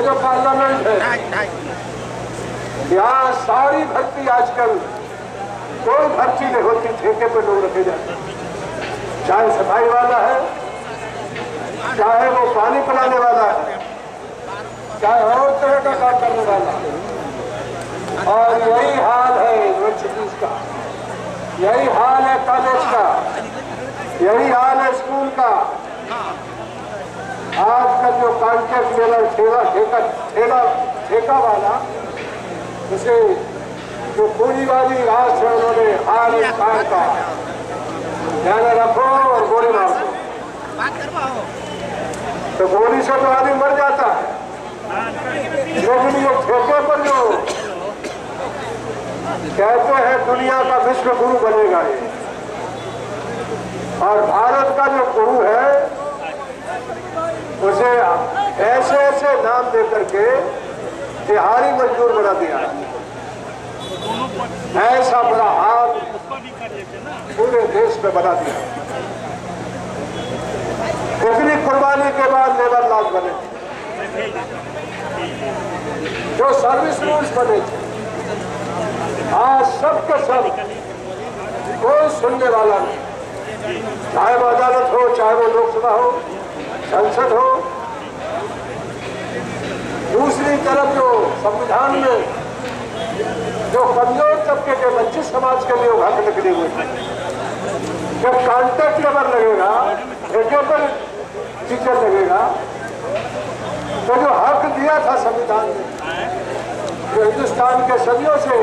ये जो पार्लियामेंट है। यहाँ सारी भर्ती आजकल कोई भर्ती नहीं होती ठेके पे लोग रखे जाते चाहे सफ़ाई वाला है चाहे वो पानी पिलाने वाला है चाहे और तरह का काम करने वाला है। और यही हाल है यूनिवर्सिटीज का यही हाल है कॉलेज का यही हाल है स्कूल का आजकल जो कॉन्ट्रैक्ट लेबर ठेला ठेका ठेला ठेका वाला उसे जो पूंजीवादी राज है उन्होंने हाल खान का ध्यान रखो और गोली मार दो। तो गोली से तो आदमी मर जाता है। लेकिन ये ठेके पर जो कहते हैं दुनिया का विश्व गुरु बनेगा ये। और भारत का जो गुरु है उसे ऐसे ऐसे नाम दे करके तिहारी मजदूर बना दिया। ऐसा बड़ा हाल पूरे देश में बना दिया। इतनी कुर्बानी के बाद लेबर लॉज बने। जो सर्विस रूल्स बने आज सबके सब कोई सुनने वाला नहीं। चाहे वो अदालत हो, चाहे वो लोकसभा हो संसद हो। दूसरी तरफ़ जो संविधान में जो कमज़ोर तबके के वंचित समाज के लिए हक निकले हुए जब कॉन्ट्रैक्ट लेबर लगेगा ठेके पर टीचर लगेगा तो जो हक दिया था संविधान ने जो हिंदुस्तान के सदियों से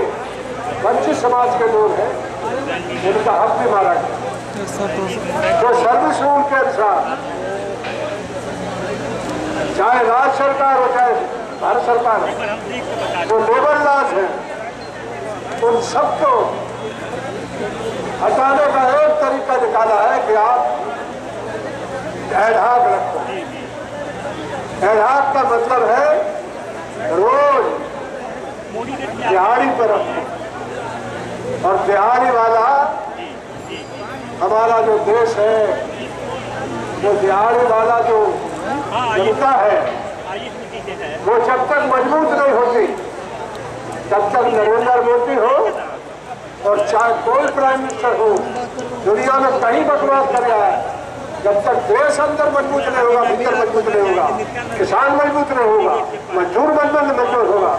वंचित समाज के लोग हैं उनका हक भी मारा गया। जो सर्विस रूल के अनुसार चाहे राज्य सरकार हो, चाहे भारत सरकार हो जो लेबर लॉज है। उन सबको हटाने का एक तरीका निकाला है कि आप एडहाक रखो। एडहाक का मतलब है रोज दिहाड़ी पर रखो। और दिहाड़ी वाला हमारा जो देश है, वो दिहाड़ी वाला जो जनता है। वो जब तक मज़बूत नहीं होती तब तक नरेंद्र मोदी हो और चाहे कोई प्राइम मिनिस्टर हो दुनिया में कहीं बकवास कर रहा है जब तक देश अंदर मज़बूत नहीं होगा भीतर मज़बूत नहीं होगा किसान मज़बूत नहीं होगा मजदूर मज़बूत मज़बूत होगा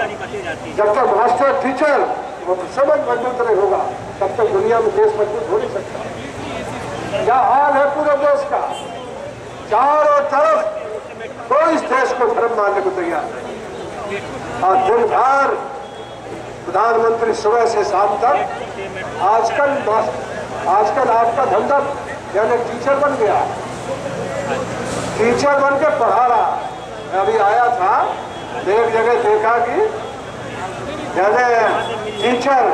जब तक मास्टर टीचर वो समझ मज़बूत नहीं होगा तब तक दुनिया में देश मज़बूत हो नहीं सकता। क्या हाल है पूरे देश का? चारों तरफ़ कोई इस देश को धर्म मानने को तैयार नहीं और दिन भर प्रधानमंत्री सुबह से शाम तक आजकल आजकल आपका धंधा यानी टीचर बन गया। टीचर बन के पढ़ा रहा। अभी आया था, एक जगह देखा कि यानी टीचर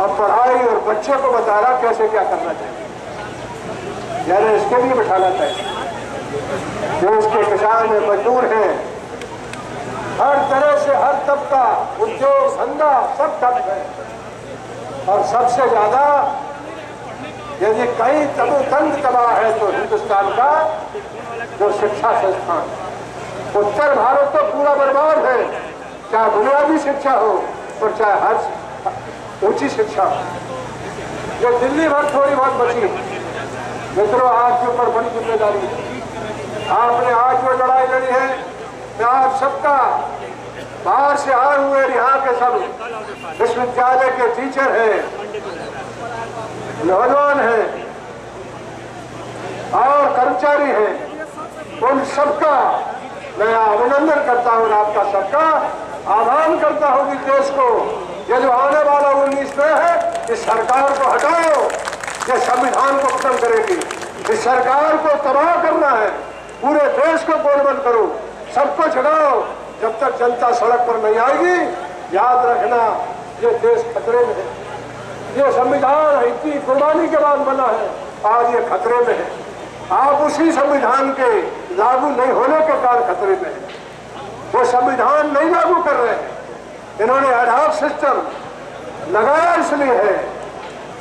और पढ़ाई और बच्चे को बता रहा कैसे क्या करना चाहिए। यानी इसके लिए बिठाना चाहिए। जो किसान है मजदूर हैं। हर तरह से हर तबका, उद्योग, धंधा, सब ठप है। और सबसे ज़्यादा, यदि कहीं तंत्र तबाह है तो हिंदुस्तान का जो शिक्षा संस्थान, उत्तर भारत तो पूरा बर्बाद है। चाहे बुनियादी शिक्षा हो, और चाहे हर ऊँची शिक्षा हो। जो दिल्ली भर थोड़ी बहुत बची। मित्रों आपके ऊपर बड़ी ज़िम्मेदारी है। आपने आज जो लड़ाई लड़ी है। मैं आप सबका बाहर से आए हुए यहाँ के सब विश्वविद्यालय के टीचर हैं, नौजवान हैं, और कर्मचारी हैं। उन सबका मैं अभिनंदन करता हूँ आपका सबका आह्वान करता हूँ कि देश को ये जो आने वाला उन्नीस में है, इस सरकार को हटाओ, ये संविधान को खत्म करेगी। इस सरकार को तबाह करना है। पूरे देश को गोलबंद करो। सबको छड़ाओ। जब तक जनता सड़क पर नहीं आएगी, याद रखना, ये देश खतरे में है। ये संविधान इतनी कुर्बानी के बाद बना है, आज ये खतरे में है। आप उसी संविधान के लागू नहीं होने के कारण खतरे में है। वो संविधान नहीं लागू कर रहे हैं। इन्होंने आधार सिस्टम लगाया इसलिए है।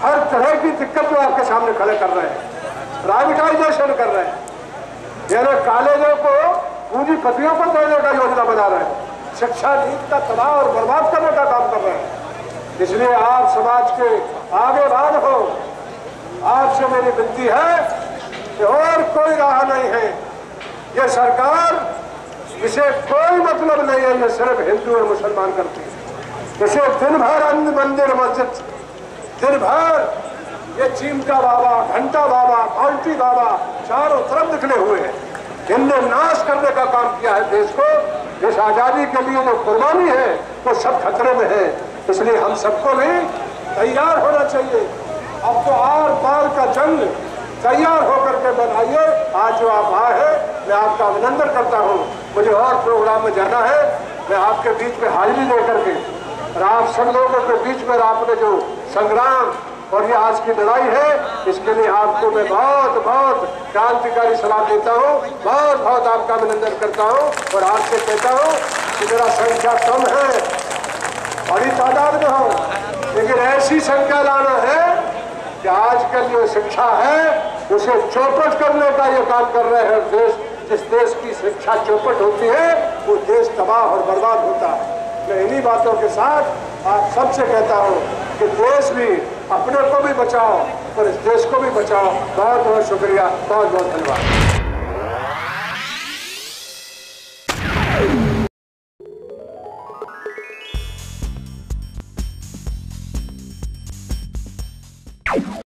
हर तरह की दिक्कत आपके सामने खड़े कर रहे हैं। प्राइवेटाइजेशन कर रहे हैं। यानी कॉलेजों को पूंजीपतियों को देने का योजना बना रहे हैं। शिक्षा नीति का तबाह और बर्बाद करने का काम कर रहे हैं। इसलिए आप समाज के आगे बात हो। आपसे मेरी विनती है कि और कोई राह नहीं है। ये सरकार इसे कोई मतलब नहीं है, ये सिर्फ़ हिंदू और मुसलमान करती है। इसे दिन भर अंध मंदिर, मस्जिद दिन भर ये चिमटा बाबा, घंटा बाबा, बाल्टी बाबा, चारों तरफ़ निकले हुए हैं। इनने नाश करने का काम किया है देश को इस आज़ादी के लिए जो कुर्बानी है, वो सब खतरे में है। इसलिए हम सबको भी तैयार होना चाहिए। अब तो आर पार का जंग तैयार होकर के बनाइए। आज जो आप आए हैं, मैं आपका अभिनंदन करता हूँ। मुझे और प्रोग्राम में जाना है। मैं आपके बीच में हाजिरी लेकर के और आप सब लोगों के बीच में आपने जो संग्राम और ये आज की लड़ाई है। इसके लिए आपको मैं बहुत बहुत क्रांतिकारी सलाह देता हूँ। बहुत बहुत आपका अभिनंदन करता हूँ और आपसे कहता हूँ कि मेरा संख्या कम है बड़ी तादाद में हो। लेकिन ऐसी संख्या लाना है कि आजकल जो शिक्षा है, उसे चौपट करने का ये काम कर रहे हैं देश। जिस देश की शिक्षा चौपट होती है, वो देश तबाह और बर्बाद होता है। मैं इन्हीं बातों के साथ आप सबसे कहता हूँ कि देश भी अपने को भी बचाओ और इस देश को भी बचाओ। बहुत बहुत शुक्रिया, बहुत बहुत धन्यवाद।